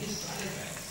his private.